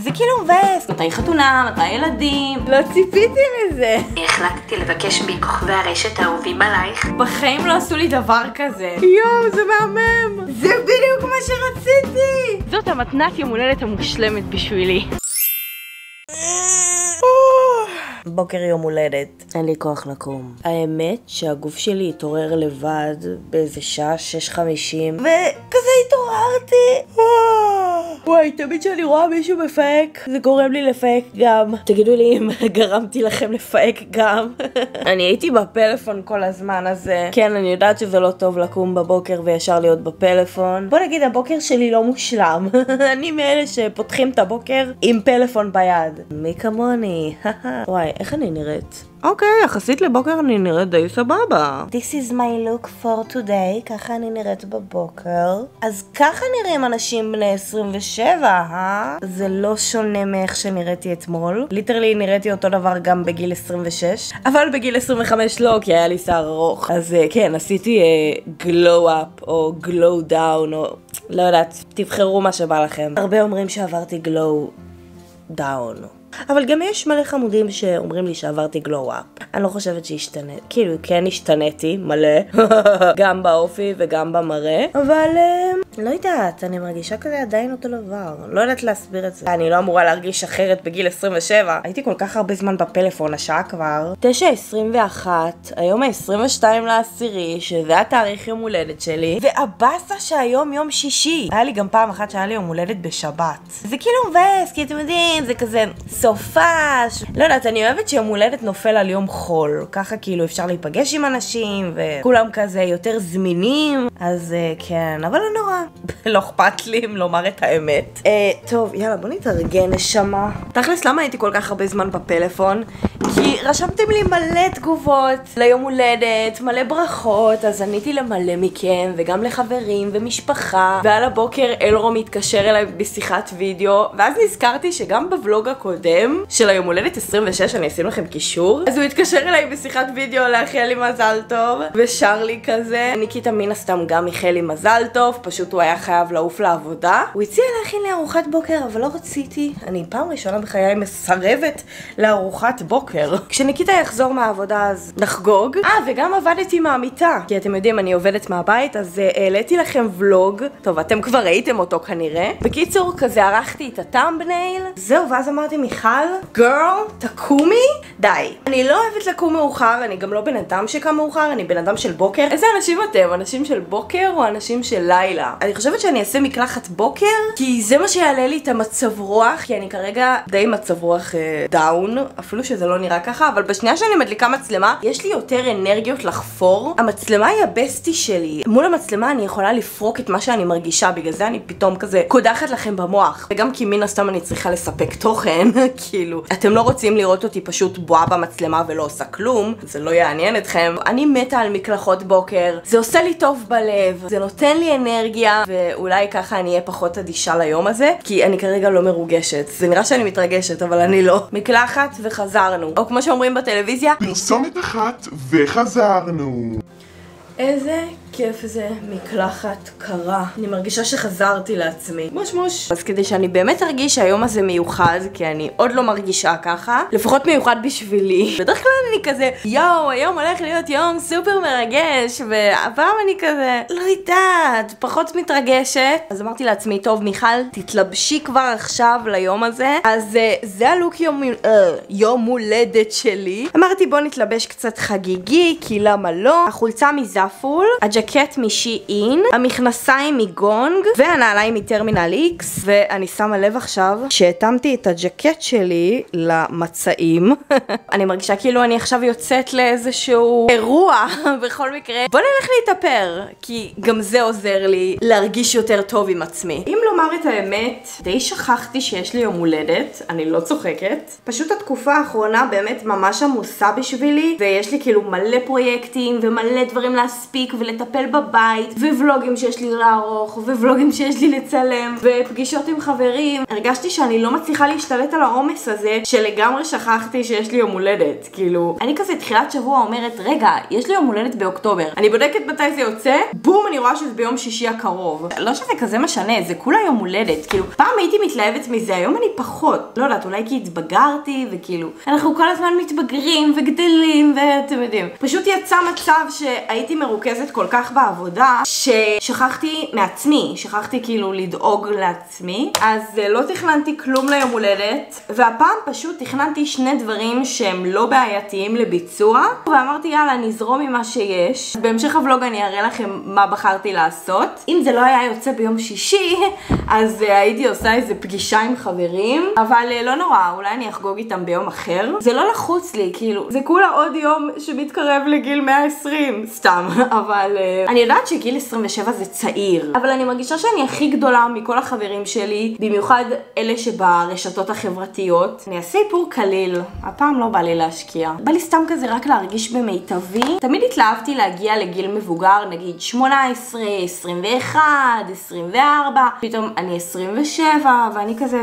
זה כאילו מבאס. מתי חתונה, מתי ילדים? לא ציפיתי לזה. החלטתי לבקש מכוכבי הרשת האהובים עלייך. בחיים לא עשו לי דבר כזה. יואו, זה מהמם. זה בדיוק מה שרציתי. זאת המתנת יום הולדת המושלמת בשבילי. בוקר יום הולדת. אין לי כוח לקום. האמת שהגוף שלי התעורר לבד באיזה שעה 6.50 וכזה התעוררתי. וואי, תמיד כשאני רואה מישהו מפהק, זה גורם לי לפהק גם. תגידו לי אם גרמתי לכם לפהק גם. אני הייתי בפלאפון כל הזמן, אז אה, כן, אני יודעת שזה לא טוב לקום בבוקר וישר להיות בפלאפון. בוא נגיד, הבוקר שלי לא מושלם. אני מאלה שפותחים את הבוקר עם פלאפון ביד. מי כמוני? וואי, איך אני נראית? אוקיי, יחסית לבוקר אני נראית די סבבה. This is my look for today, ככה אני נראית בבוקר. אז ככה נראים אנשים בני 27, אה? זה לא שונה מאיך שנראיתי אתמול. ליטרלי נראיתי אותו דבר גם בגיל 26, אבל בגיל 25 לא, כי היה לי שיער ארוך. אז uh, כן, עשיתי uh, glow up או glow down או... לא יודעת, תבחרו מה שבא לכם. הרבה אומרים שעברתי glow down. אבל גם יש מלא חמודים שאומרים לי שעברתי גלו-אפ. אני לא חושבת שהשתנית, כאילו כן השתניתי מלא, גם באופי וגם במראה, אבל אה, לא יודעת, אני מרגישה כזה עדיין אותו דבר. לא יודעת להסביר את זה. אני לא אמורה להרגיש אחרת בגיל 27. הייתי כל כך הרבה זמן בפלאפון, השעה כבר 9.21, היום ה-22 לעשירי, שזה התאריך יום הולדת שלי, והבאסה שהיום יום שישי. היה לי גם פעם אחת שהיה לי יום הולדת בשבת. זה כאילו מבאס, כי אתם יודעים, זה כזה סופש. לא יודעת, אני אוהבת שיום הולדת נופל על יום חול. ככה כאילו אפשר להיפגש עם אנשים, וכולם כזה יותר זמינים. אז אה, כן, אבל לא נורא. לא אכפת לי אם לומר את האמת. אה, טוב, יאללה, בוא נתארגן, נשמה. תכלס, למה הייתי כל כך הרבה זמן בפלאפון? כי רשמתם לי מלא תגובות ליום הולדת, מלא ברכות, אז עניתי למלא מכם, וגם לחברים ומשפחה, ועל הבוקר אלרו מתקשר אליי בשיחת וידאו, ואז נזכרתי שגם בוולוג הקודם, של היום הולדת 26, אני אשים לכם קישור, אז הוא התקשר אליי בשיחת וידאו לאחל לי מזל טוב, ושר לי כזה. ניקיטה מן הסתם גם איחל לי מזל טוב, פשוט הוא היה חייב לעוף לעבודה. הוא הציע להכין לי ארוחת בוקר, אבל לא רציתי. אני פעם ראשונה בחיי מסרבת לארוחת בוקר. כשניקיטה יחזור מהעבודה אז נחגוג. אה, וגם עבדתי מהמיטה. כי אתם יודעים, אני עובדת מהבית, אז uh, העליתי לכם ולוג. טוב, אתם כבר ראיתם אותו כנראה. בקיצור, כזה ערכתי את הטאמבנייל. זהו, ואז אמרתי, מיכל, גרל, תקומי? די. אני לא אוהבת לקום מאוחר, אני גם לא בן אדם שקם מאוחר, אני בן אדם של בוקר. איזה אנשים אתם? אנשים של בוקר או אנשים של לילה? אני חושבת שאני אעשה מקלחת בוקר, כי זה מה שיעלה לי את המצב רוח, כי אני כרגע די מצב רוח אה, דאון, אפילו שזה לא נראה ככה, אבל בשנייה שאני מדליקה מצלמה, יש לי יותר אנרגיות לחפור. המצלמה היא הבסטי שלי. מול המצלמה אני יכולה לפרוק את מה שאני מרגישה, בגלל זה אני פתאום כזה קודחת לכם במוח. וגם כי מן הסתם אני צריכה לספק תוכן, כאילו, אתם לא רוצים לראות אותי פשוט בועה במצלמה ולא עושה כלום, זה לא יעניין אתכם. אני מתה על מקלחות בוקר, זה עושה לי טוב בלב, זה נותן לי אנרגיה, ואולי ככה אני אהיה פחות אדישה ליום הזה, כי אני כרגע לא מרוגשת. זה נראה שאני מתרגשת, אבל אני לא. מקלחת וחזרנו. או כמו שאומרים בטלוויזיה, פרסומת אחת וחזרנו. איזה כיף זה מקלחת קרה. אני מרגישה שחזרתי לעצמי. מוש מוש. אז כדי שאני באמת ארגיש שהיום הזה מיוחד, כי אני עוד לא מרגישה ככה, לפחות מיוחד בשבילי. בדרך כלל אני כזה, יואו, היום הולך להיות יום סופר מרגש, והפעם אני כזה, לא יודעת, פחות מתרגשת. אז אמרתי לעצמי, טוב, מיכל, תתלבשי כבר עכשיו ליום הזה. אז uh, זה הלוק יום, uh, יום הולדת שלי. אמרתי, בוא נתלבש קצת חגיגי, כי למה לא? החולצה מזפול, הג'קט משי-אין, המכנסיים מגונג, והנעליים מטרמינל איקס, ואני שמה לב עכשיו שהתאמתי את הג'קט שלי למצעים. אני מרגישה כאילו אני עכשיו יוצאת לאיזשהו אירוע, בכל מקרה. בוא נלך להתאפר, כי גם זה עוזר לי להרגיש יותר טוב עם עצמי. אם לומר את האמת, די שכחתי שיש לי יום הולדת, אני לא צוחקת. פשוט התקופה האחרונה באמת ממש עמוסה בשבילי, ויש לי כאילו מלא פרויקטים ומלא דברים. להספיק ולטפל בבית, וולוגים שיש לי לערוך, וולוגים שיש לי לצלם, ופגישות עם חברים. הרגשתי שאני לא מצליחה להשתלט על העומס הזה, שלגמרי שכחתי שיש לי יום הולדת. כאילו, אני כזה תחילת שבוע אומרת, רגע, יש לי יום הולדת באוקטובר. אני בודקת מתי זה יוצא, בום, אני רואה שזה ביום שישי הקרוב. לא שזה כזה משנה, זה כולה יום הולדת. כאילו, פעם הייתי מתלהבת מזה, היום אני פחות. לא יודעת, אולי כי התבגרתי, וכאילו, אנחנו כל הזמן מתבגרים וגדלים, ואתם יודעים. פשוט יצא מצב שהייתי מרוכזת כל כך בעבודה, ששכחתי מעצמי, שכחתי כאילו לדאוג לעצמי, אז אה, לא תכננתי כלום ליום הולדת, והפעם פשוט תכננתי שני דברים שהם לא בעייתיים לביצוע, ואמרתי יאללה נזרום עם מה שיש. בהמשך הוולוג אני אראה לכם מה בחרתי לעשות. אם זה לא היה יוצא ביום שישי, אז uh, הייתי עושה איזה פגישה עם חברים, אבל uh, לא נורא, אולי אני אחגוג איתם ביום אחר. זה לא לחוץ לי, כאילו, זה כולה עוד יום שמתקרב לגיל 120, סתם, אבל אני יודעת שגיל 27 זה צעיר, אבל אני מרגישה שאני הכי גדולה מכל החברים שלי, במיוחד אלה שברשתות החברתיות. אני אעשה איפור קליל, הפעם לא בא לי להשקיע. בא לי סתם כזה רק להרגיש במיטבי. תמיד התלהבתי להגיע לגיל מבוגר, נגיד 18, 21, 24, פתאום אני 27, ואני כזה...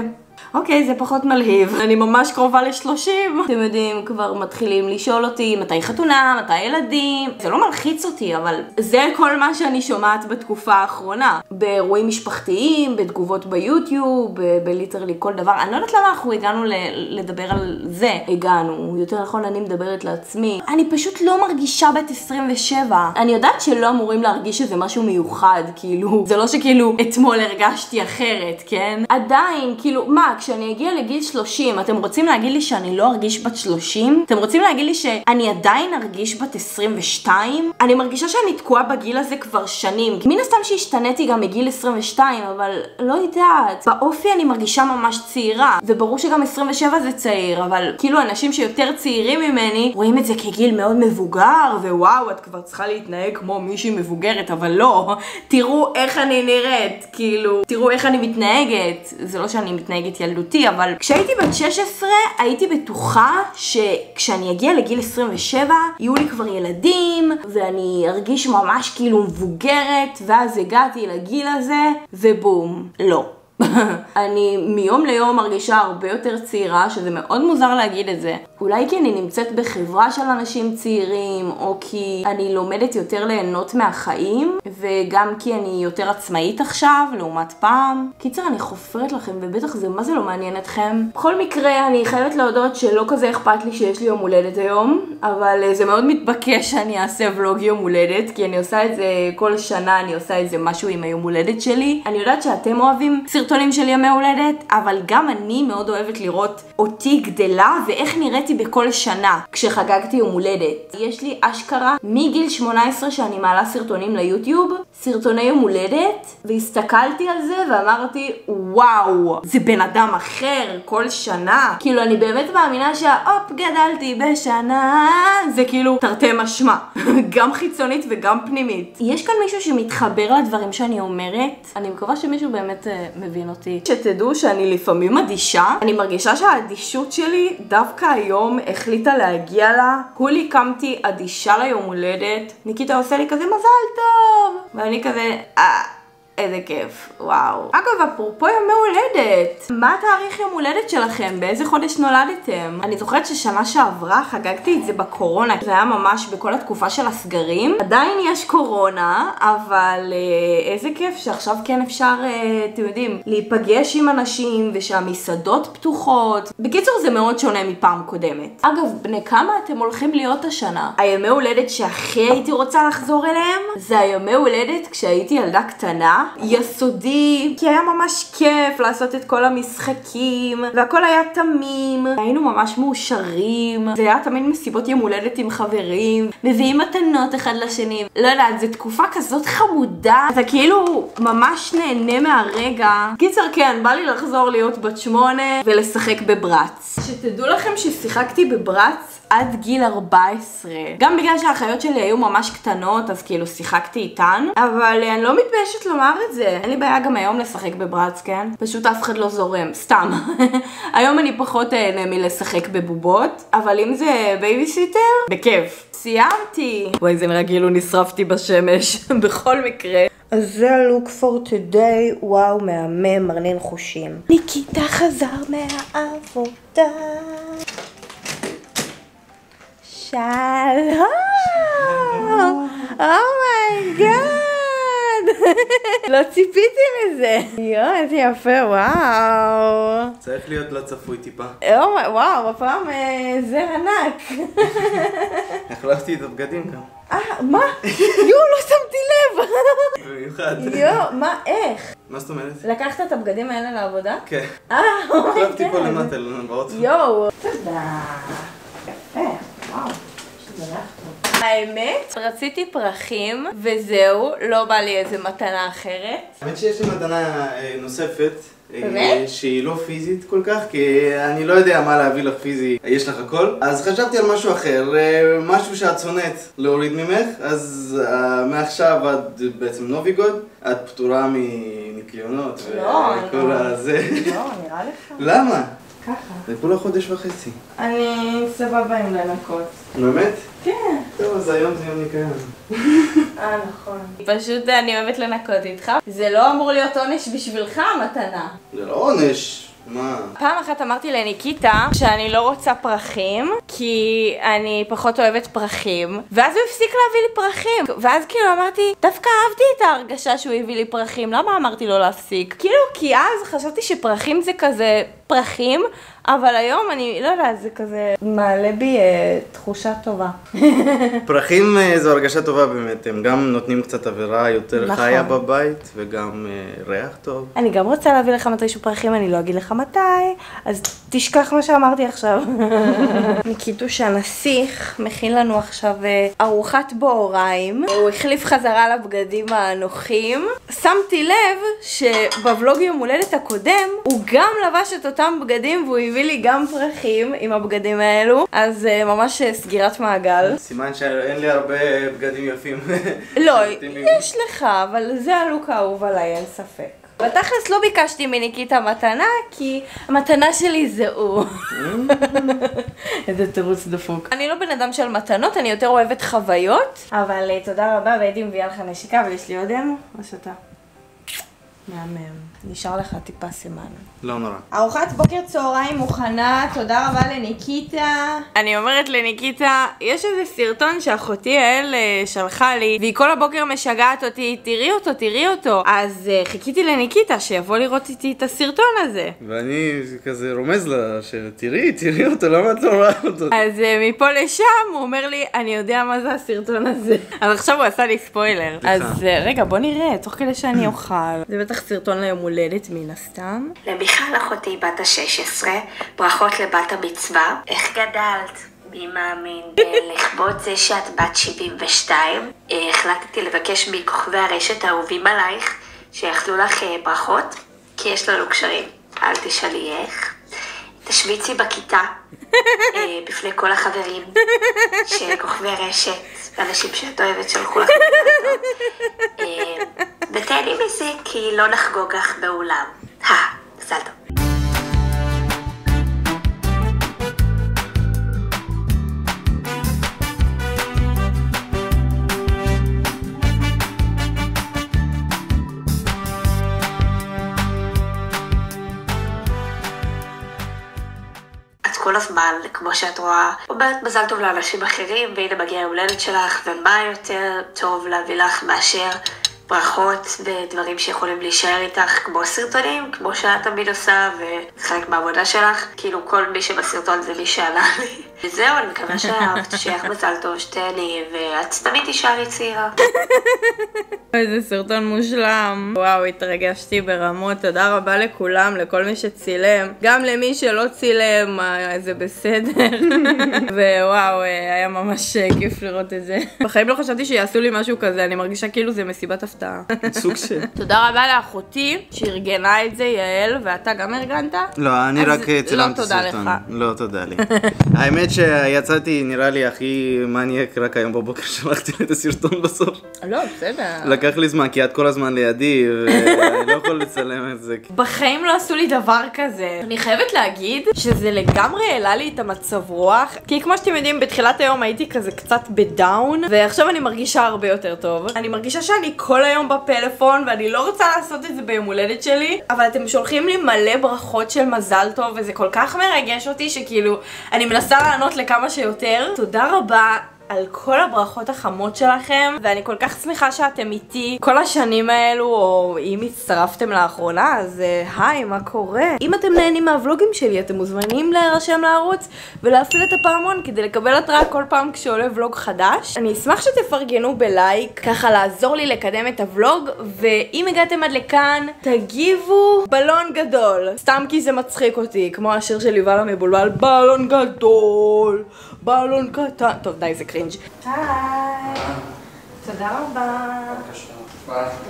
אוקיי, זה פחות מלהיב. אני ממש קרובה ל-30. אתם יודעים, כבר מתחילים לשאול אותי מתי חתונה, מתי ילדים. זה לא מלחיץ אותי, אבל זה כל מה שאני שומעת בתקופה האחרונה. באירועים משפחתיים, בתגובות ביוטיוב, בליטרלי כל דבר. אני לא יודעת למה אנחנו הגענו לדבר על זה. הגענו, יותר נכון אני מדברת לעצמי. אני פשוט לא מרגישה בת 27. אני יודעת שלא אמורים להרגיש שזה משהו מיוחד, כאילו, זה לא שכאילו אתמול הרגשתי אחרת, כן? עדיין, כאילו, מה, כשאני אגיע לגיל 30, אתם רוצים להגיד לי שאני לא ארגיש בת 30? אתם רוצים להגיד לי שאני עדיין ארגיש בת 22? אני מרגישה שאני תקועה בגיל הזה כבר שנים. מן הסתם שהשתניתי גם מגיל 22, אבל לא יודעת. באופי אני מרגישה ממש צעירה, וברור שגם 27 זה צעיר, אבל כאילו אנשים שיותר צעירים ממני רואים את זה כגיל מאוד מבוגר, ווואו, את כבר צריכה להתנהג כמו מישהי מבוגרת, אבל לא. תראו איך אני נראית, כאילו, תראו איך אני מתנהגת. זה לא שאני מתנהגת ילדותי, אבל כשהייתי בת 16 הייתי בטוחה שכשאני אגיע לגיל 27 יהיו לי כבר ילדים ואני ארגיש ממש כאילו מבוגרת ואז הגעתי לגיל הזה ובום, לא. אני מיום ליום מרגישה הרבה יותר צעירה, שזה מאוד מוזר להגיד את זה. אולי כי אני נמצאת בחברה של אנשים צעירים, או כי אני לומדת יותר ליהנות מהחיים, וגם כי אני יותר עצמאית עכשיו, לעומת פעם. קיצר, אני חופרת לכם, ובטח זה מה זה לא מעניין אתכם. בכל מקרה, אני חייבת להודות שלא כזה אכפת לי שיש לי יום הולדת היום, אבל אה, זה מאוד מתבקש שאני אעשה ולוג יום הולדת, כי אני עושה את זה כל שנה, אני עושה איזה משהו עם היום הולדת שלי. אני יודעת שאתם אוהבים סרטונים של ימי הולדת, אבל גם אני מאוד אוהבת לראות אותי גדלה ואיך נראיתי בכל שנה כשחגגתי יום הולדת. יש לי אשכרה מגיל 18 שאני מעלה סרטונים ליוטיוב, סרטוני יום הולדת, והסתכלתי על זה ואמרתי, וואו, זה בן אדם אחר כל שנה. כאילו, אני באמת מאמינה שהופ, גדלתי בשנה, זה כאילו תרתי משמע. גם חיצונית וגם פנימית. יש כאן מישהו שמתחבר לדברים שאני אומרת, אני מקווה שמישהו באמת uh, מבין אותי. שתדעו שאני לפעמים אדישה, אני מרגישה שהאדישות שלי דווקא היום החליטה להגיע לה. כולי קמתי אדישה ליום הולדת, ניקיטה עושה לי כזה מזל טוב! ואני כזה, אה... איזה כיף, וואו. אגב, אפרופו ימי הולדת, מה התאריך יום הולדת שלכם? באיזה חודש נולדתם? אני זוכרת ששנה שעברה חגגתי את זה בקורונה, זה היה ממש בכל התקופה של הסגרים. עדיין יש קורונה, אבל אה, איזה כיף שעכשיו כן אפשר, אה, אתם יודעים, להיפגש עם אנשים ושהמסעדות פתוחות. בקיצור, זה מאוד שונה מפעם קודמת. אגב, בני כמה אתם הולכים להיות השנה? הימי הולדת שהכי הייתי רוצה לחזור אליהם, זה הימי הולדת כשהייתי ילדה קטנה. יסודי, כי היה ממש כיף לעשות את כל המשחקים, והכל היה תמים, היינו ממש מאושרים, זה היה תמיד מסיבות יום הולדת עם חברים, מביאים מתנות אחד לשני, לא יודעת, זו תקופה כזאת חמודה, אתה כאילו ממש נהנה מהרגע. קיצר כן, בא לי לחזור להיות בת שמונה ולשחק בברץ. שתדעו לכם ששיחקתי בברץ עד גיל 14. גם בגלל שהאחיות שלי היו ממש קטנות, אז כאילו שיחקתי איתן, אבל אני לא מתביישת לומר את זה. אין לי בעיה גם היום לשחק בבראץ, כן? פשוט אף אחד לא זורם, סתם. היום אני פחות אהנה מלשחק בבובות, אבל אם זה בייביסיטר, בכיף. סיימתי! וואי, זה נראה כאילו נשרפתי בשמש, בכל מקרה. אז זה הלוק for today, וואו, מהמם, מרנין חושים. ניקיטה חזר מהעבודה. שלום! oh my god! לא ציפיתי לזה. יואו, איזה יפה, וואו. צריך להיות לא צפוי טיפה. oh my- וואו, הפעם אה, זה ענק. החלפתי את הבגדים גם. אה, מה? יואו, לא שמתי לב. במיוחד. יואו, מה, איך? מה זאת אומרת? לקחת את הבגדים האלה לעבודה? כן. אה, החלפתי פה oh my god. למטה, באוטו. יואו. תודה. יפה, וואו. יש לזה ריח טוב. האמת, רציתי פרחים, וזהו, לא בא לי איזה מתנה אחרת. האמת שיש לי מתנה אה, נוספת. אה, באמת? שהיא לא פיזית כל כך, כי אני לא יודע מה להביא לך פיזי, יש לך הכל. אז חשבתי על משהו אחר, אה, משהו שאת שונאת להוריד ממך, אז מעכשיו את בעצם נוביגוד, את פטורה מניקיונות לא, וכל לא. הזה. לא, נראה לך? למה? ככה. זה כולה חודש וחצי. אני סבבה עם לנקות. באמת? כן. טוב, אז היום זה יום ניקיון. אה, נכון. פשוט אני אוהבת לנקות איתך. זה לא אמור להיות עונש בשבילך, המתנה. זה לא עונש. מה? פעם אחת אמרתי לניקיטה שאני לא רוצה פרחים, כי אני פחות אוהבת פרחים, ואז הוא הפסיק להביא לי פרחים. ואז כאילו אמרתי, דווקא אהבתי את ההרגשה שהוא הביא לי פרחים, למה אמרתי לו להפסיק? כאילו, כי אז חשבתי שפרחים זה כזה פרחים, אבל היום אני לא יודעת, זה כזה מעלה בי אה, תחושה טובה. פרחים אה, זו הרגשה טובה באמת, הם גם נותנים קצת אווירה יותר נכון. חיה בבית, וגם אה, ריח טוב. אני גם רוצה להביא לך מתישהו פרחים, אני לא אגיד לך מתי, אז תשכח מה שאמרתי עכשיו. ניקיטוש הנסיך מכין לנו עכשיו אה, ארוחת בוהריים. הוא החליף חזרה לבגדים הנוחים. שמתי לב שבוולוג יום הולדת הקודם, הוא גם לבש את אותם בגדים והוא הביא לי גם פרחים עם הבגדים האלו, אז אה, ממש אה, סגירת מעגל. סימן שאין לי הרבה בגדים יפים. לא. יש לך, אבל זה הלוק האהוב עליי, אין ספק. בתכלס לא ביקשתי מניקיטה מתנה, כי המתנה שלי זה הוא. איזה תירוץ דפוק. אני לא בן אדם של מתנות, אני יותר אוהבת חוויות, אבל אה, תודה רבה, והייתי מביאה לך נשיקה, ויש לי אודם, מה שאתה. מהמם. נשאר לך טיפה סימן. לא נורא. ארוחת בוקר צהריים מוכנה, תודה רבה לניקיטה. אני אומרת לניקיטה, יש איזה סרטון שאחותי יעל אה, שלחה לי, והיא כל הבוקר משגעת אותי, תראי אותו, תראי אותו. אז אה, חיכיתי לניקיטה שיבוא לראות איתי את הסרטון הזה. ואני כזה רומז לה, שתראי, תראי אותו, למה את לא רואה אותו? אז אה, מפה לשם הוא אומר לי, אני יודע מה זה הסרטון הזה. אז עכשיו הוא עשה לי ספוילר. אז רגע, בוא נראה, תוך כדי שאני אוכל. זה בטח סרטון ליום הולדת מן הסתם. למיכל אחותי בת ה-16, ברכות לבת המצווה. איך גדלת? מי מאמין? אה, לכבוד זה שאת בת 72, אה, החלטתי לבקש מכוכבי הרשת האהובים עלייך, שיאכלו לך אה, ברכות, כי יש לנו קשרים. אל תשאלי איך. תשוויצי בכיתה, בפני כל החברים, שכוכבי רשת, אנשים שאת אוהבת שלחו לך מזל טוב. ותהני מזה, כי לא נחגוג לך באולם. הא, מזל טוב. כל הזמן, כמו שאת רואה, אומרת מזל טוב לאנשים אחרים, והנה מגיע היום הולדת שלך, ומה יותר טוב להביא לך מאשר ברכות ודברים שיכולים להישאר איתך, כמו סרטונים, כמו שאת תמיד עושה, וחלק מהעבודה שלך, כאילו כל מי שבסרטון זה מי שענה לי. וזהו, אני מקווה שאהבת, שיהיה לך מזל טוב, שתהני, ואת תמיד תישארי צעירה. איזה סרטון מושלם. וואו, התרגשתי ברמות. תודה רבה לכולם, לכל מי שצילם. גם למי שלא צילם, אה, זה בסדר. ווואו, אה, היה ממש אה, כיף לראות את זה. בחיים לא חשבתי שיעשו לי משהו כזה, אני מרגישה כאילו זה מסיבת הפתעה. סוג של... תודה רבה לאחותי שארגנה את זה, יעל, ואתה גם ארגנת? לא, אני רק לא צילמתי תודה סרטון. לך. לא, תודה לי. האמת שיצאתי, נראה לי, הכי מניאק רק היום בבוקר שלחתי לי את הסרטון בסוף. לא, בסדר. לקח לי זמן, כי את כל הזמן לידי, ואני לא יכול לצלם את זה. בחיים לא עשו לי דבר כזה. אני חייבת להגיד שזה לגמרי העלה לי את המצב רוח, כי כמו שאתם יודעים, בתחילת היום הייתי כזה קצת בדאון, ועכשיו אני מרגישה הרבה יותר טוב. אני מרגישה שאני כל היום בפלאפון, ואני לא רוצה לעשות את זה ביום הולדת שלי, אבל אתם שולחים לי מלא ברכות של מזל טוב, וזה כל כך מרגש אותי, שכאילו, אני מנסה לענות לכמה שיותר. תודה רבה. על כל הברכות החמות שלכם, ואני כל כך שמחה שאתם איתי כל השנים האלו, או אם הצטרפתם לאחרונה, אז אה, היי, מה קורה? אם אתם נהנים מהוולוגים שלי, אתם מוזמנים להירשם לערוץ ולהפעיל את הפעמון כדי לקבל התראה כל פעם כשעולה ולוג חדש. אני אשמח שתפרגנו בלייק, ככה לעזור לי לקדם את הוולוג, ואם הגעתם עד לכאן, תגיבו בלון גדול. סתם כי זה מצחיק אותי, כמו השיר של יובל המבולבל, בלון גדול, בלון קטן. טוב, די, זה cringe. היי, תודה רבה.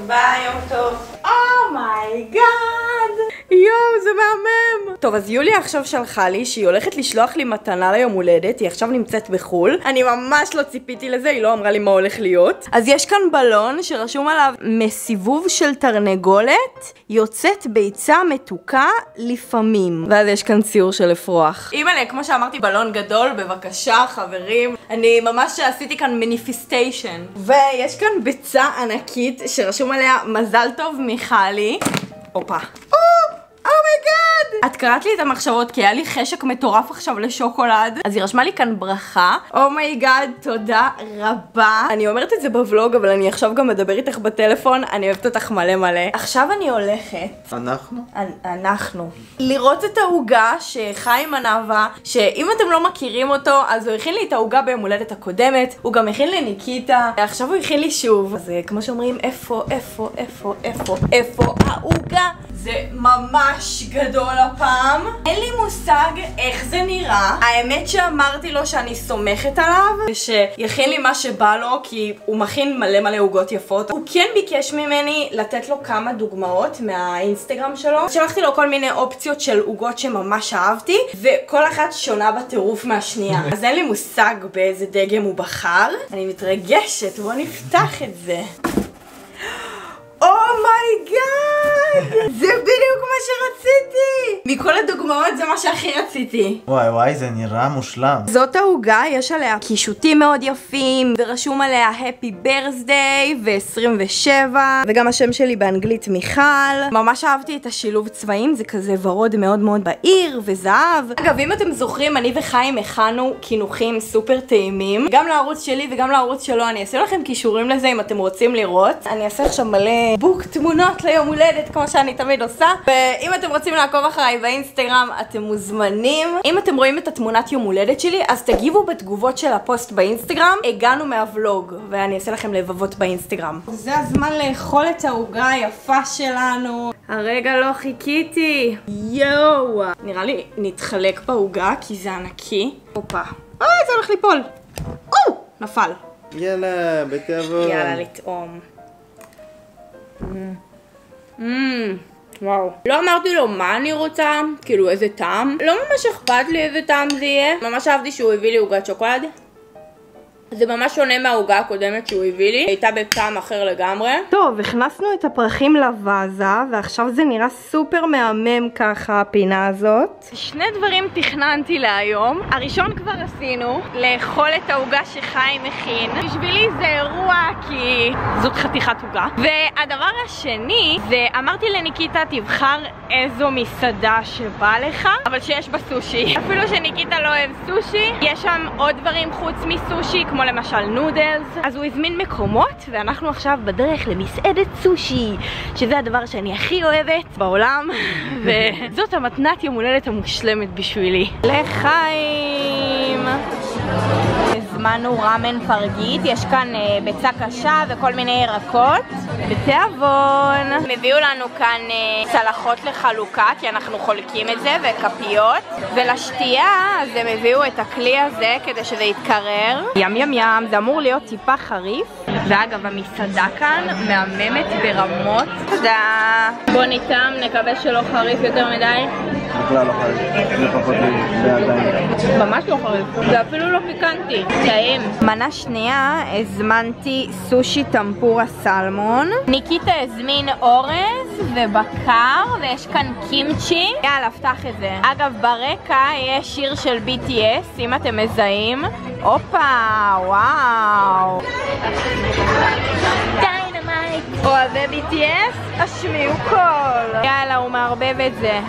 ביי, יום טוב. oh my god! יואו, זה מהמם! טוב, אז יוליה עכשיו שלחה לי שהיא הולכת לשלוח לי מתנה ליום הולדת, היא עכשיו נמצאת בחו"ל. אני ממש לא ציפיתי לזה, היא לא אמרה לי מה הולך להיות. אז יש כאן בלון שרשום עליו מסיבוב של תרנגולת, יוצאת ביצה מתוקה לפעמים. ואז יש כאן ציור של אפרוח. אימא'לה, כמו שאמרתי, בלון גדול, בבקשה, חברים. אני ממש עשיתי כאן manifestation. ויש כאן ביצה ענקית שרשום עליה מזל טוב מיכלי. הופה. oh my god! את קראת לי את המחשבות כי היה לי חשק מטורף עכשיו לשוקולד אז היא רשמה לי כאן ברכה oh my god תודה רבה אני אומרת את זה בוולוג אבל אני עכשיו גם מדבר איתך בטלפון אני אוהבת אותך מלא מלא עכשיו אני הולכת אנחנו? אנ- אנחנו. לראות את העוגה שחיים ענבה, שאם אתם לא מכירים אותו, אז הוא הכין לי את העוגה ביום הולדת הקודמת, הוא גם הכין לניקיטה, עכשיו הוא הכין לי שוב. אז אה, כמו שאומרים, איפה, איפה, איפה, איפה, איפה העוגה? זה ממש גדול הפעם. אין לי מושג איך זה נראה. האמת שאמרתי לו שאני סומכת עליו, ושיכין לי מה שבא לו, כי הוא מכין מלא מלא עוגות יפות. הוא כן ביקש ממני לתת לו כמה דוגמאות מהאינסטגרם שלו. שלחתי לו כל מיני אופציות של עוגות שממש אהבתי, וכל אחת שונה בטירוף מהשנייה. אז אין לי מושג באיזה דגם הוא בחר. אני מתרגשת, בואו נפתח את זה. oh my god! זה בדיוק מה שרציתי! מכל הדוגמאות זה מה שהכי רציתי. וואי וואי, זה נראה מושלם. זאת העוגה, יש עליה קישוטים מאוד יפים, ורשום עליה Happy Birthday ו-27, וגם השם שלי באנגלית מיכל. ממש אהבתי את השילוב צבעים, זה כזה ורוד מאוד מאוד בהיר, וזהב. אגב, אם אתם זוכרים, אני וחיים הכנו קינוחים סופר טעימים, גם לערוץ שלי וגם לערוץ שלו, אני אעשה לכם קישורים לזה אם אתם רוצים לראות. אני אעשה עכשיו מלא בוק תמונות ליום הולדת, כמו שאני תמיד עושה. ואם אתם רוצים לעקוב אחריי באינסטגרם, אתם מוזמנים. אם אתם רואים את התמונת יום הולדת שלי, אז תגיבו בתגובות של הפוסט באינסטגרם, הגענו מהוולוג, ואני אעשה לכם לבבות באינסטגרם. זה הזמן לאכול את העוגה היפה שלנו. הרגע לא חיכיתי. יואו. נראה לי נתחלק בעוגה, כי זה ענקי. הופה. אוי, זה הולך ליפול. או, נפל. יאללה, בתיאבון. יאללה, לטעום. אמ, וואו. לא אמרתי לו מה אני רוצה, כאילו איזה טעם. לא ממש אכפת לי איזה טעם זה יהיה. ממש אהבתי שהוא הביא לי עוגת שוקולד. זה ממש שונה מהעוגה הקודמת שהוא הביא לי, הייתה בטעם אחר לגמרי. טוב, הכנסנו את הפרחים לוואזה, ועכשיו זה נראה סופר מהמם ככה, הפינה הזאת. שני דברים תכננתי להיום. הראשון כבר עשינו, לאכול את העוגה שחיים מכין. בשבילי זה אירוע כי זאת חתיכת עוגה. והדבר השני, זה אמרתי לניקיטה, תבחר איזו מסעדה שבא לך, אבל שיש בה סושי. אפילו שניקיטה לא אוהב סושי, יש שם עוד דברים חוץ מסושי, כמו למשל נודלס. אז הוא הזמין מקומות, ואנחנו עכשיו בדרך למסעדת סושי, שזה הדבר שאני הכי אוהבת בעולם, וזאת המתנת יום הולדת המושלמת בשבילי. לחיים! הזמנו ראמן פרגית, יש כאן אה, ביצה קשה וכל מיני ירקות. בתיאבון. הם הביאו לנו כאן אה, צלחות לחלוקה, כי אנחנו חולקים את זה, וכפיות. ולשתייה, אז הם הביאו את הכלי הזה כדי שזה יתקרר. ים ים ים, זה אמור להיות טיפה חריף. ואגב, המסעדה כאן מהממת ברמות. תודה. בוא ניתם, נקווה שלא חריף יותר מדי. בכלל לא זה פחות מ-100 ממש לא חריף, זה אפילו לא פיקנטי, טעים. מנה שנייה, הזמנתי סושי טמפורה סלמון. ניקיטה הזמין אורז ובקר, ויש כאן קימצ'י. יאללה, פתח את זה. אגב, ברקע יש שיר של BTS, אם אתם מזהים. הופה, וואו. אוהבי BTS, השמיעו קול. יאללה, הוא מערבב את זה.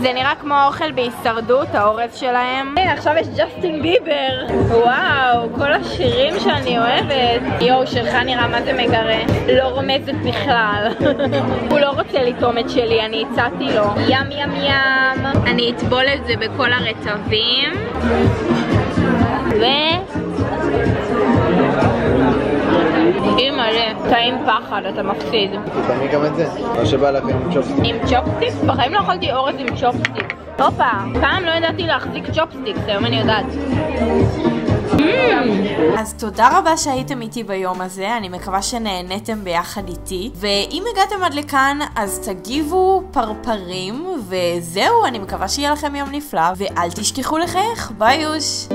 זה נראה כמו אוכל בהישרדות, האורז שלהם. הנה, עכשיו יש ג'סטין ביבר. וואו, כל השירים שאני אוהבת. יואו, שלך נראה מה זה מגרה. לא רומזת בכלל. הוא לא רוצה לטעום את שלי, אני הצעתי לו. ים ים ים. אני אטבול את זה בכל הרטבים. טעים פחד, אתה מפסיד. תטעמי גם את זה, מה שבא לך עם צ'ופסטיק. עם צ'ופסטיק? בחיים לא אכלתי אורז עם צ'ופסטיק. הופה, פעם לא ידעתי להחזיק צ'ופסטיק, היום אני יודעת. אז תודה רבה שהייתם איתי ביום הזה, אני מקווה שנהניתם ביחד איתי. ואם הגעתם עד לכאן, אז תגיבו פרפרים, וזהו, אני מקווה שיהיה לכם יום נפלא, ואל תשכחו לחייך, ביי יוש!